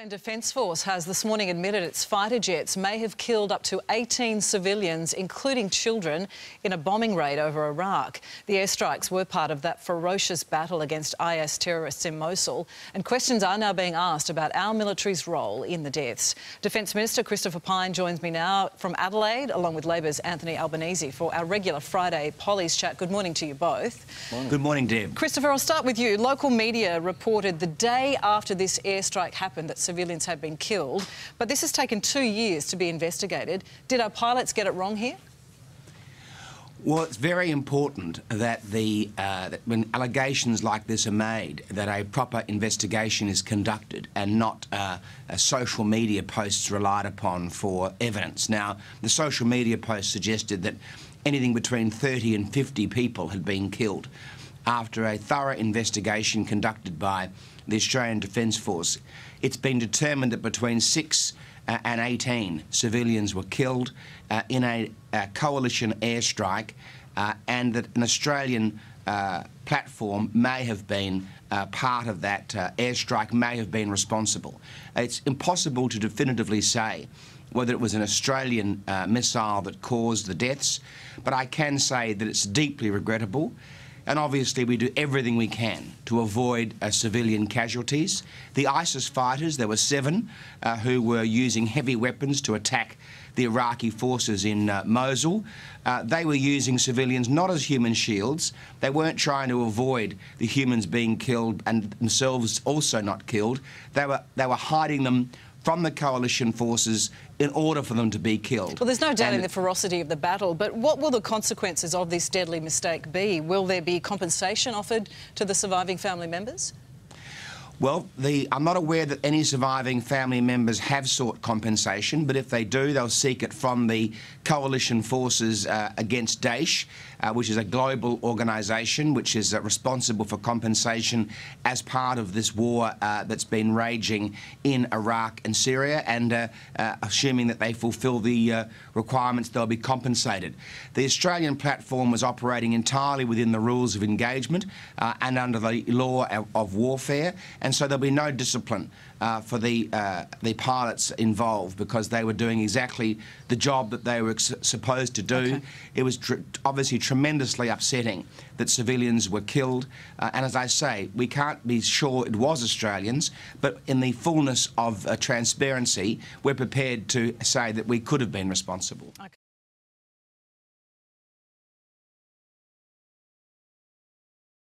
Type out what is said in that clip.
Australian Defence Force has this morning admitted its fighter jets may have killed up to 18 civilians, including children, in a bombing raid over Iraq. The airstrikes were part of that ferocious battle against IS terrorists in Mosul, and questions are now being asked about our military's role in the deaths. Defence Minister Christopher Pyne joins me now from Adelaide, along with Labor's Anthony Albanese, for our regular Friday Polly's chat. Good morning to you both. Morning. Good morning, Deb. Christopher, I'll start with you. Local media reported the day after this airstrike happened that civilians have been killed, but this has taken two years to be investigated. Did our pilots get it wrong here? Well, it's very important that the uh, that when allegations like this are made, that a proper investigation is conducted and not uh, social media posts relied upon for evidence. Now, the social media post suggested that anything between 30 and 50 people had been killed after a thorough investigation conducted by the Australian Defence Force. It's been determined that between 6 uh, and 18 civilians were killed uh, in a, a, coalition airstrike uh, and that an Australian uh, platform may have been uh, part of that airstrike, may have been responsible. It's impossible to definitively say whether it was an Australian missile that caused the deaths, but I can say that it's deeply regrettable and obviously we do everything we can to avoid uh, civilian casualties. The ISIS fighters, there were seven, uh, who were using heavy weapons to attack the Iraqi forces in uh, Mosul. Uh, they were using civilians not as human shields. They weren't trying to avoid the humans being killed and themselves also not killed. They were, they were hiding them from the coalition forces in order for them to be killed. Well, there's no doubting the ferocity of the battle, but what will the consequences of this deadly mistake be? Will there be compensation offered to the surviving family members? Well, the, I'm not aware that any surviving family members have sought compensation, but if they do, they'll seek it from the coalition forces uh, against Daesh, uh, which is a global organisation which is uh, responsible for compensation as part of this war uh, that's been raging in Iraq and Syria, and uh, uh, assuming that they fulfil the requirements, they'll be compensated. The Australian platform was operating entirely within the rules of engagement and under the law of, warfare. And and so there'll be no discipline uh, for the uh, the pilots involved because they were doing exactly the job that they were supposed to do. Okay. It was tr obviously tremendously upsetting that civilians were killed, uh, and as I say, we can't be sure it was Australians, but in the fullness of uh, transparency, we're prepared to say that we could have been responsible. Okay.